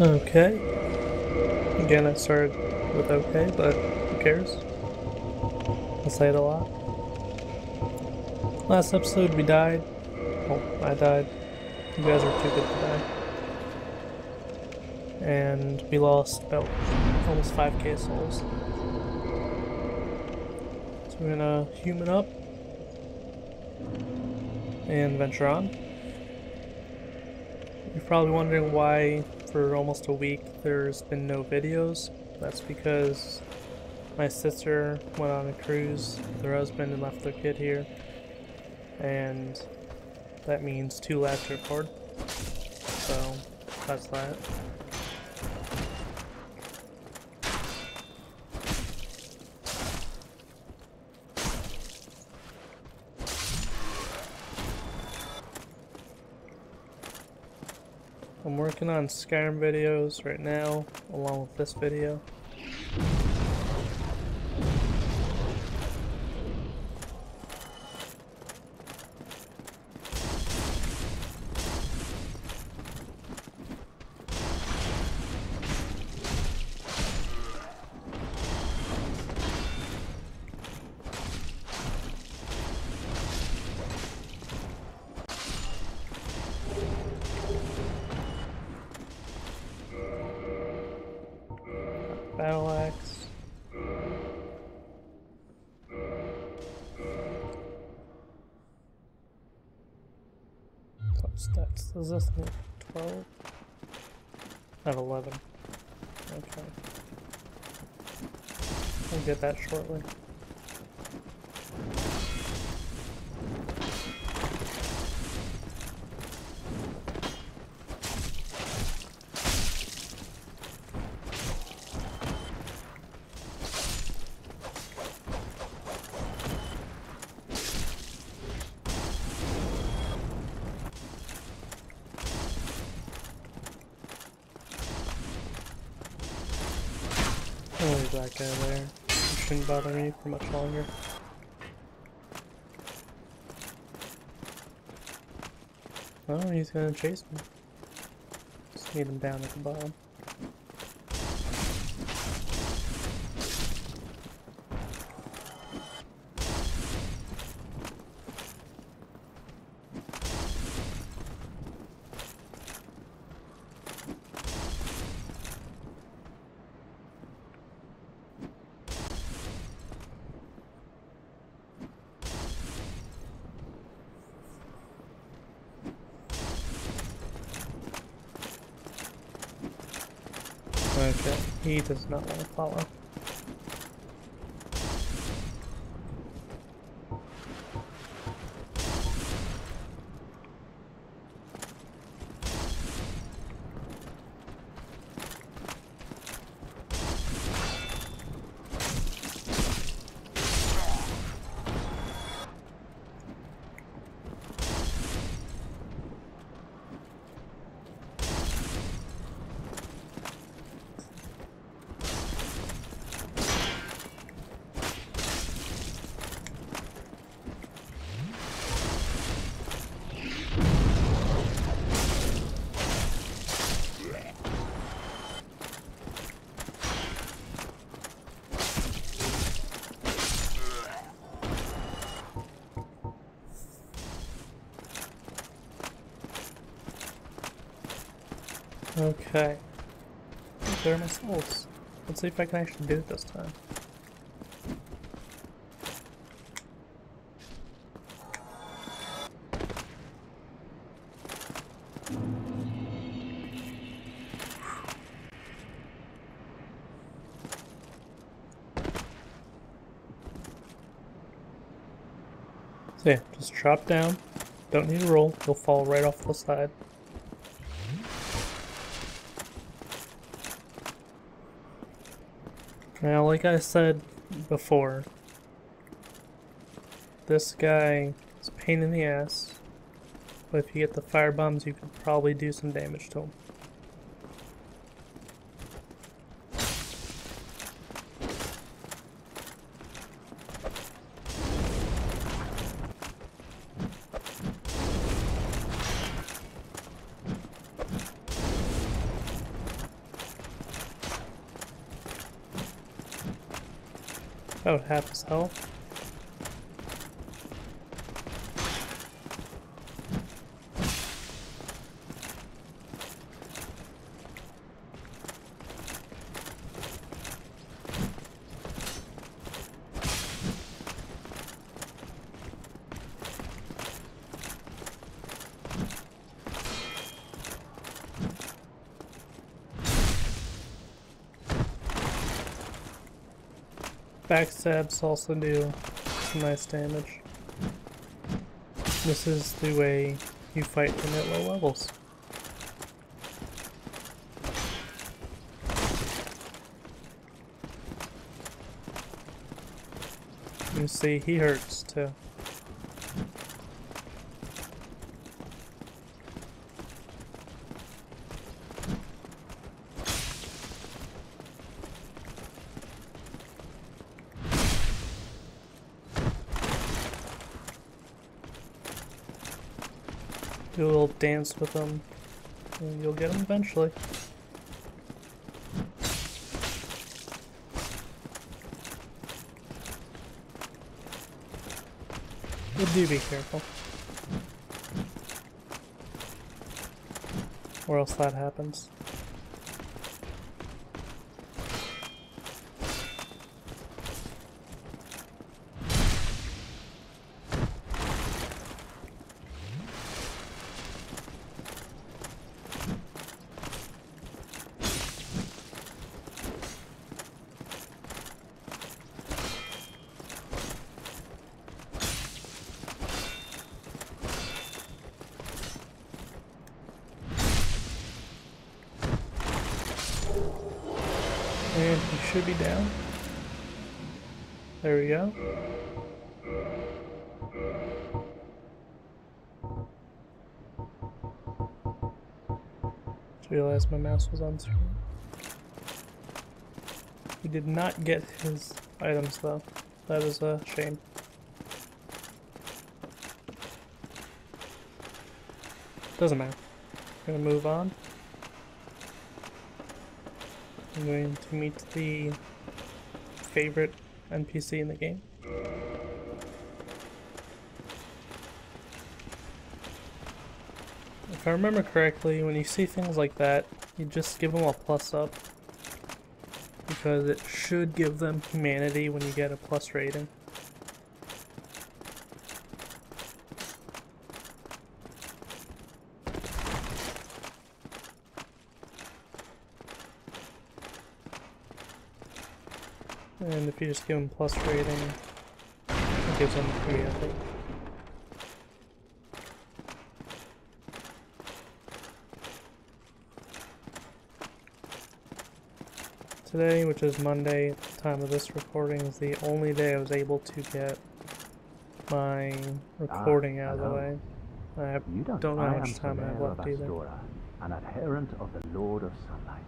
Okay. Again, I started with okay, but who cares? I say it a lot. Last episode, we died. Well, I died. You guys are too good to die. And we lost about almost 5k souls. So we're gonna human up and venture on. You're probably wondering why for almost a week there's been no videos. That's because my sister went on a cruise with her husband and left their kid here. And that means two lads to record. So that's that. I'm working on Skyrim videos right now, along with this video. Battle axe. What stats does this need? 12? I have 11. Okay. We'll get that shortly. I'll leave that guy there. Shouldn't bother me for much longer. Oh, he's gonna chase me. Just need him down at the bottom. Okay, he does not want to follow. Okay. There are my souls. Let's see if I can actually do it this time. So yeah, just drop down. Don't need to roll. You'll fall right off the side. Now, like I said before, this guy is a pain in the ass, but if you get the fire bombs, you could probably do some damage to him. About half his health. Backstabs also do some nice damage. This is the way you fight them at low levels. You see, he hurts too. Do a little dance with them, and you'll get them eventually. But do be careful. Or else that happens. And he should be down. There we go. Just realized my mouse was on screen. He did not get his items though. That is a shame. Doesn't matter. Gonna move on. I'm going to meet the favorite NPC in the game. If I remember correctly, when you see things like that, you just give them a plus up. Because it should give them humanity when you get a plus rating. And if you just give them plus rating, it gives him them humanity. Today, which is Monday, at the time of this recording, is the only day I was able to get my recording ah, out of the way. I have, You don't, don't know I how much time I have left either. An adherent of the Lord of Sunlight.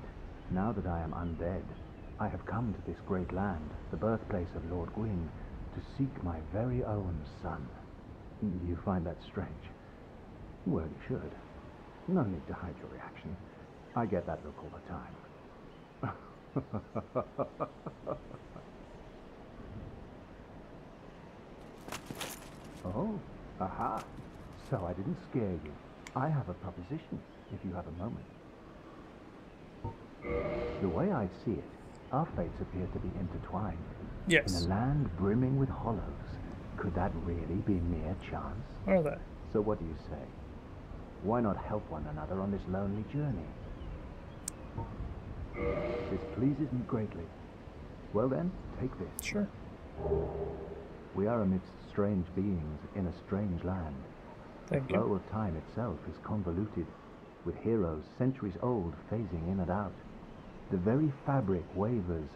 Now that I am undead, I have come to this great land, the birthplace of Lord Gwyn, to seek my very own sun. You find that strange? Well, you should. No need to hide your reaction. I get that look all the time. Oh, aha. So I didn't scare you. I have a proposition, if you have a moment. The way I see it, our fates appear to be intertwined. Yes. In a land brimming with hollows, could that really be mere chance? Are they? So what do you say? Why not help one another on this lonely journey? This pleases me greatly. Well then, take this. Sure. We are amidst strange beings in a strange land. Thank the you. flow of time itself is convoluted, with heroes centuries old phasing in and out. The very fabric wavers,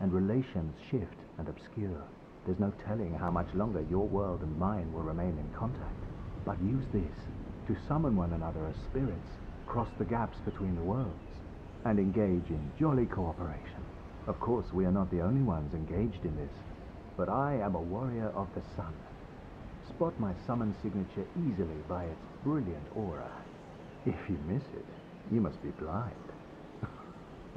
and relations shift and obscure. There's no telling how much longer your world and mine will remain in contact. But use this to summon one another as spirits, cross the gaps between the worlds, and engage in jolly cooperation. Of course, we are not the only ones engaged in this, but I am a warrior of the sun. Spot my summon signature easily by its brilliant aura. If you miss it, you must be blind.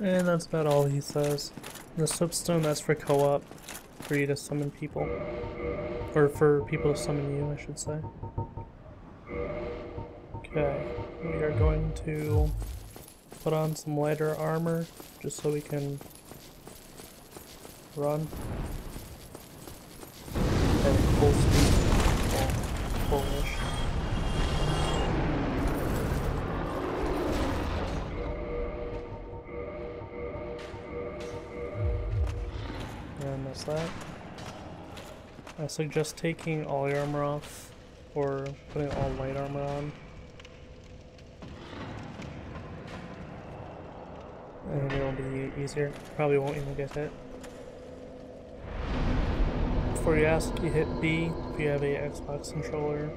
and that's about all he says. The soapstone, that's for co-op, for you to summon people. Or for people to summon you, I should say. Okay, we are going to put on some lighter armor, just so we can run. Full speed. That. I suggest taking all your armor off, or putting all light armor on. And it'll be easier. Probably won't even get hit. Before you ask, you hit B if you have a Xbox controller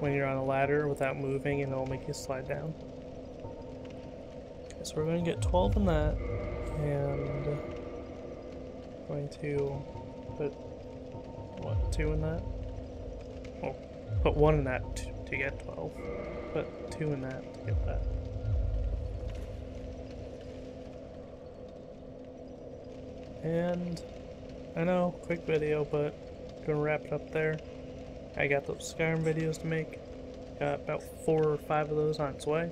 when you're on a ladder without moving and it'll make you slide down. Okay, so we're going to get 12 in that, and going to put, what, 2 in that? Oh, put 1 in that to, to get 12. Put 2 in that to get that. And I know, quick video, but gonna wrap it up there. I got those Skyrim videos to make. Got about four or five of those on its way.